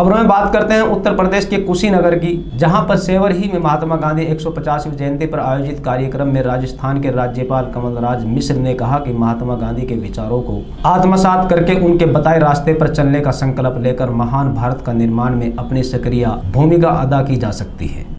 खबरों में बात करते हैं उत्तर प्रदेश के कुशीनगर की, जहाँ पर सेवर ही में महात्मा गांधी 150वीं जयंती पर आयोजित कार्यक्रम में राजस्थान के राज्यपाल कमलराज मिश्र ने कहा कि महात्मा गांधी के विचारों को आत्मसात करके उनके बताए रास्ते पर चलने का संकल्प लेकर महान भारत का निर्माण में अपनी सक्रिय भूमिका अदा की जा सकती है।